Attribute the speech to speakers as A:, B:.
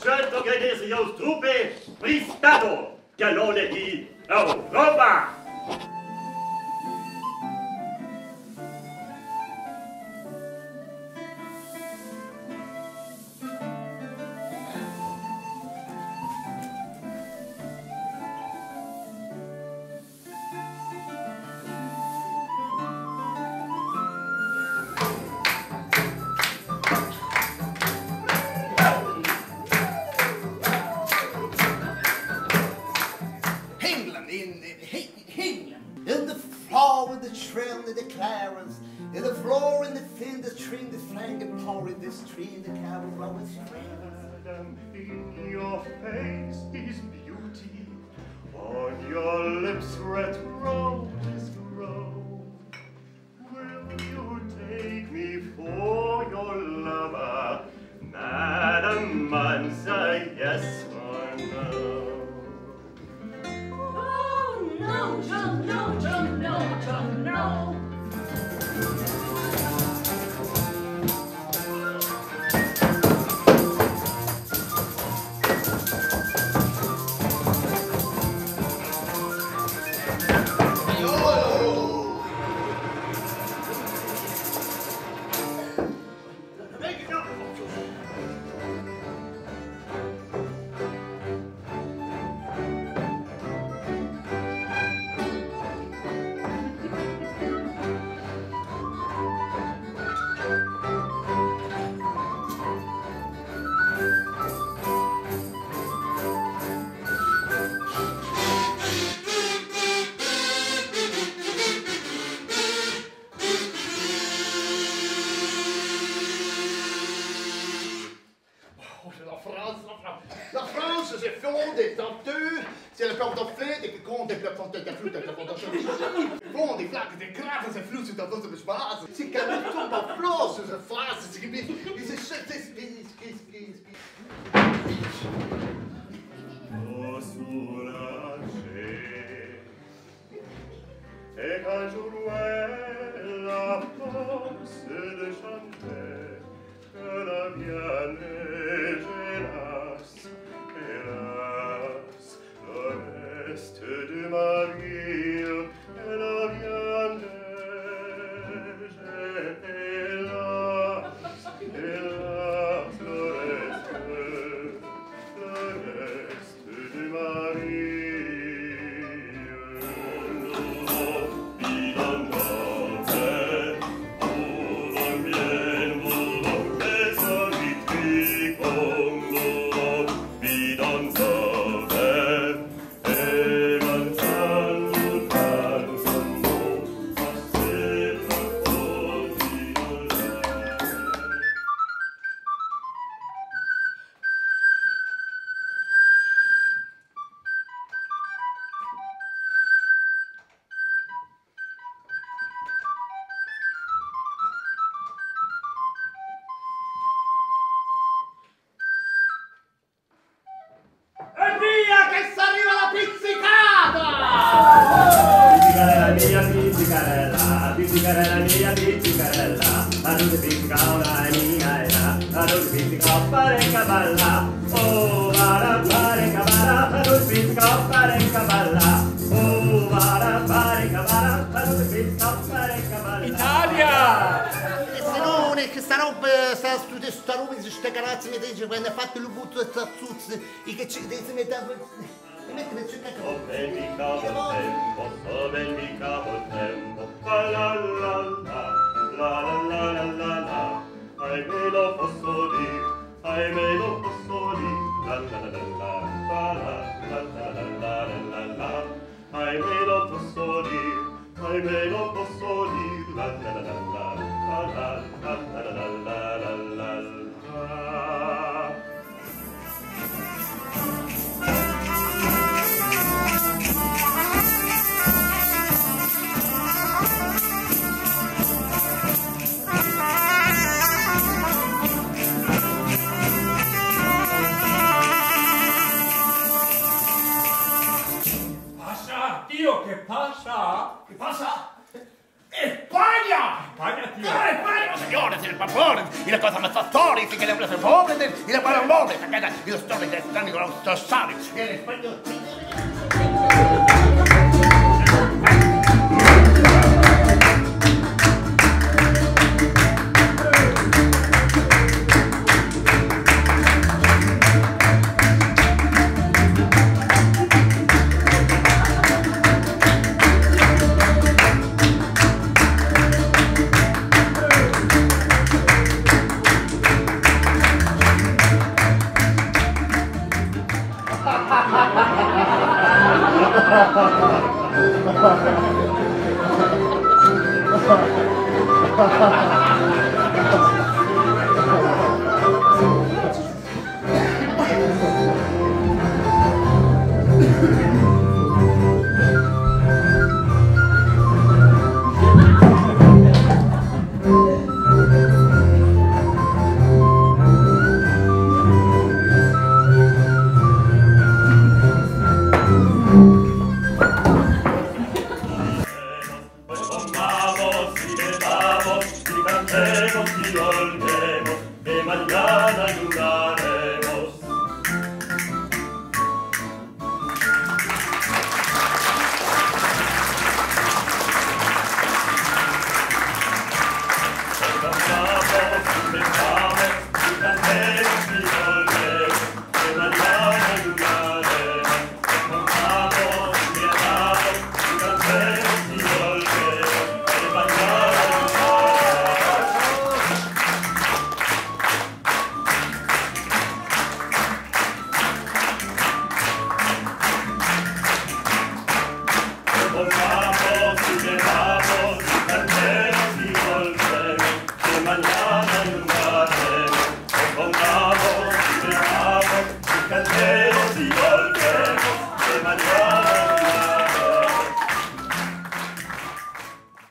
A: Wszelko, kiedy jest ją z trupy, Pristado, galone di Europa! Clarence, in the floor, in the thin, the tree, the flank, and pour in this tree, in the cabin, flowers,
B: Madam, in your face is beauty, on your lips red roses grow. Will you take me for your lover, Madam? Answer yes or no.
C: Oh, no, John, no, John, no, John, no.
A: Oh, la France, la France, c'est fond des tenteux, c'est le peur de fait, et quand des plafonds de flou, des plafonds de chou, bon, des claques, des craques, c'est flou, c'est un peu de espace, c'est qu'un tout pas flou, c'est une face, c'est qui, c'est c'est
B: Oh, soulagé, et qu'un jour,
A: că starau, să stude starume, ziște carați mi deci, ne fate lubută să țuți, e că ce de mi
B: da Bendica col tempo, bendica col tempo, la la la la la la la la la, almeno posso y la cosa más astoris y que le hablas el pobre y la
A: para el sacada y los torres de Stanley los y el español. ハハハハ